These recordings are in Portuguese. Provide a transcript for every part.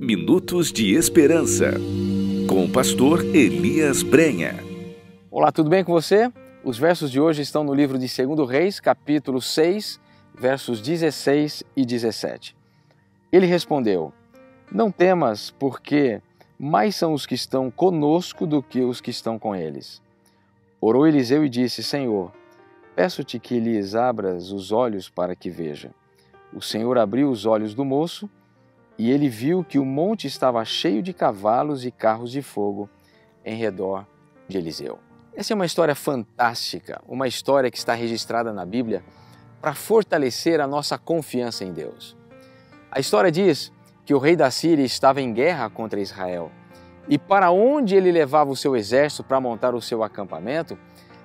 Minutos de Esperança, com o pastor Elias Brenha. Olá, tudo bem com você? Os versos de hoje estão no livro de 2 Reis, capítulo 6, versos 16 e 17. Ele respondeu: Não temas, porque mais são os que estão conosco do que os que estão com eles. Orou Eliseu e disse: Senhor, peço-te que lhes abras os olhos para que veja. O Senhor abriu os olhos do moço e ele viu que o monte estava cheio de cavalos e carros de fogo em redor de Eliseu. Essa é uma história fantástica, uma história que está registrada na Bíblia para fortalecer a nossa confiança em Deus. A história diz que o rei da Síria estava em guerra contra Israel e para onde ele levava o seu exército para montar o seu acampamento,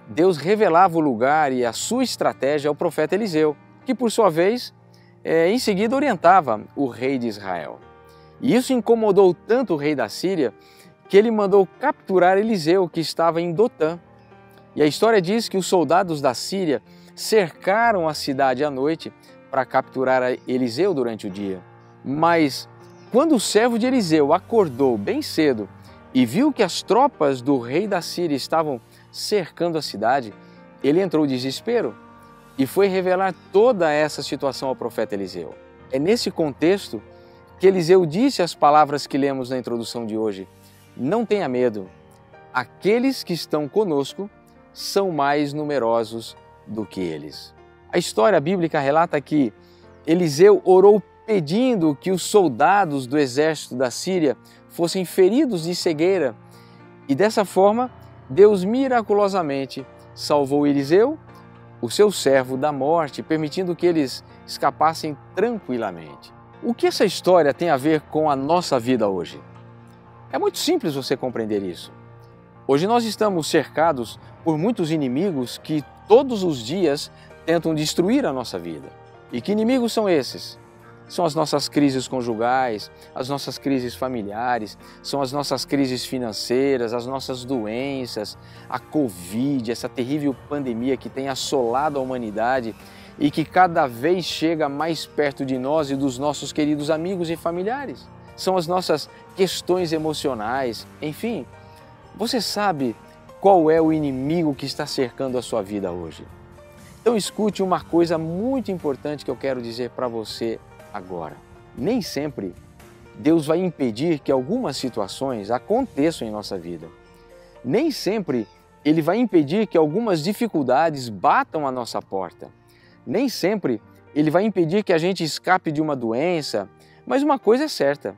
Deus revelava o lugar e a sua estratégia ao profeta Eliseu, que por sua vez é, em seguida orientava o rei de Israel. E isso incomodou tanto o rei da Síria que ele mandou capturar Eliseu, que estava em Dotã. E a história diz que os soldados da Síria cercaram a cidade à noite para capturar Eliseu durante o dia. Mas quando o servo de Eliseu acordou bem cedo e viu que as tropas do rei da Síria estavam cercando a cidade, ele entrou em desespero e foi revelar toda essa situação ao profeta Eliseu. É nesse contexto que Eliseu disse as palavras que lemos na introdução de hoje: Não tenha medo, aqueles que estão conosco são mais numerosos do que eles. A história bíblica relata que Eliseu orou pedindo que os soldados do exército da Síria fossem feridos de cegueira e dessa forma Deus miraculosamente salvou Eliseu o seu servo da morte, permitindo que eles escapassem tranquilamente. O que essa história tem a ver com a nossa vida hoje? É muito simples você compreender isso. Hoje nós estamos cercados por muitos inimigos que todos os dias tentam destruir a nossa vida. E que inimigos são esses? São as nossas crises conjugais, as nossas crises familiares, são as nossas crises financeiras, as nossas doenças, a Covid, essa terrível pandemia que tem assolado a humanidade e que cada vez chega mais perto de nós e dos nossos queridos amigos e familiares. São as nossas questões emocionais, enfim. Você sabe qual é o inimigo que está cercando a sua vida hoje? Então escute uma coisa muito importante que eu quero dizer para você agora. Nem sempre Deus vai impedir que algumas situações aconteçam em nossa vida. Nem sempre Ele vai impedir que algumas dificuldades batam à nossa porta. Nem sempre Ele vai impedir que a gente escape de uma doença. Mas uma coisa é certa: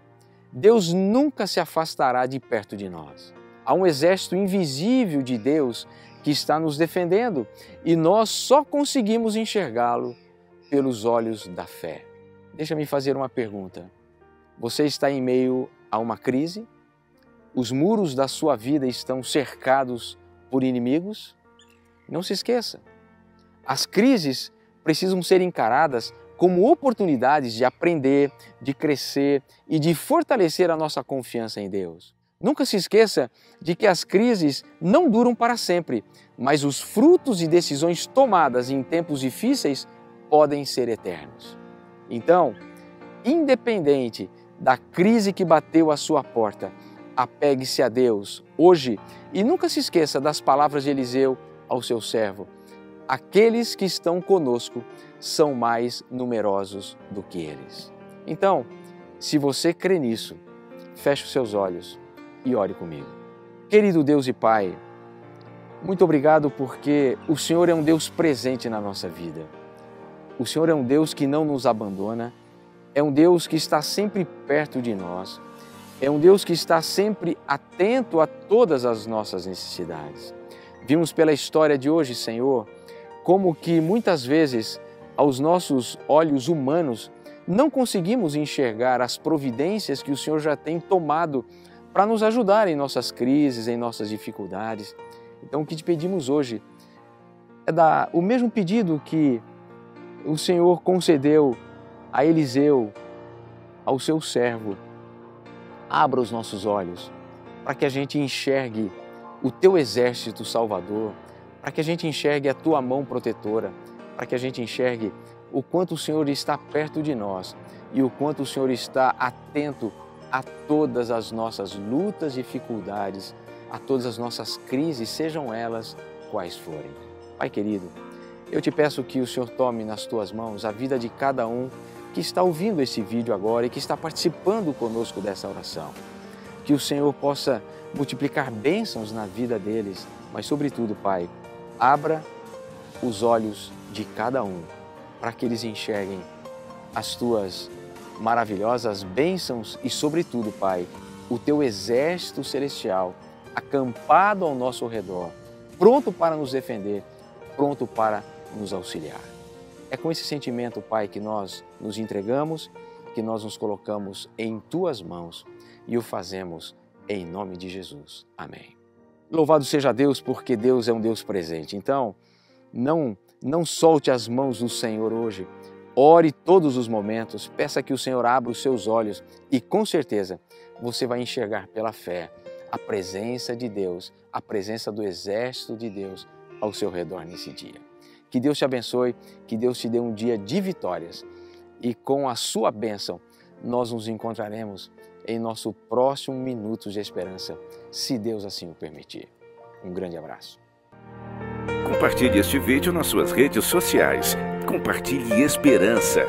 Deus nunca se afastará de perto de nós. Há um exército invisível de Deus que está nos defendendo e nós só conseguimos enxergá-lo pelos olhos da fé. Deixa-me fazer uma pergunta. Você está em meio a uma crise? Os muros da sua vida estão cercados por inimigos? Não se esqueça. As crises precisam ser encaradas como oportunidades de aprender, de crescer e de fortalecer a nossa confiança em Deus. Nunca se esqueça de que as crises não duram para sempre, mas os frutos e decisões tomadas em tempos difíceis podem ser eternos. Então, independente da crise que bateu à sua porta, apegue-se a Deus hoje e nunca se esqueça das palavras de Eliseu ao seu servo: aqueles que estão conosco são mais numerosos do que eles. Então, se você crê nisso, feche os seus olhos e ore comigo. Querido Deus e Pai, muito obrigado porque o Senhor é um Deus presente na nossa vida. O Senhor é um Deus que não nos abandona, é um Deus que está sempre perto de nós, é um Deus que está sempre atento a todas as nossas necessidades. Vimos pela história de hoje, Senhor, como que muitas vezes aos nossos olhos humanos não conseguimos enxergar as providências que o Senhor já tem tomado para nos ajudar em nossas crises, em nossas dificuldades. Então, o que te pedimos hoje é dar o mesmo pedido que o Senhor concedeu a Eliseu, ao seu servo. Abra os nossos olhos para que a gente enxergue o teu exército salvador, para que a gente enxergue a tua mão protetora, para que a gente enxergue o quanto o Senhor está perto de nós e o quanto o Senhor está atento a todas as nossas lutas, dificuldades, a todas as nossas crises, sejam elas quais forem. Pai querido, eu te peço que o Senhor tome nas tuas mãos a vida de cada um que está ouvindo esse vídeo agora e que está participando conosco dessa oração. Que o Senhor possa multiplicar bênçãos na vida deles, mas, sobretudo, Pai, abra os olhos de cada um para que eles enxerguem as tuas maravilhosas bênçãos e, sobretudo, Pai, o teu exército celestial acampado ao nosso redor, pronto para nos defender, pronto para nos auxiliar. É com esse sentimento, Pai, que nós nos entregamos, que nós nos colocamos em tuas mãos e o fazemos em nome de Jesus. Amém. Louvado seja Deus, porque Deus é um Deus presente. Então, não não solte as mãos do Senhor hoje. Ore todos os momentos, peça que o Senhor abra os seus olhos e com certeza você vai enxergar pela fé a presença de Deus, a presença do exército de Deus ao seu redor nesse dia. Que Deus te abençoe, que Deus te dê um dia de vitórias e com a sua bênção nós nos encontraremos em nosso próximo Minutos de Esperança, se Deus assim o permitir. Um grande abraço. Compartilhe este vídeo nas suas redes sociais. Compartilhe esperança.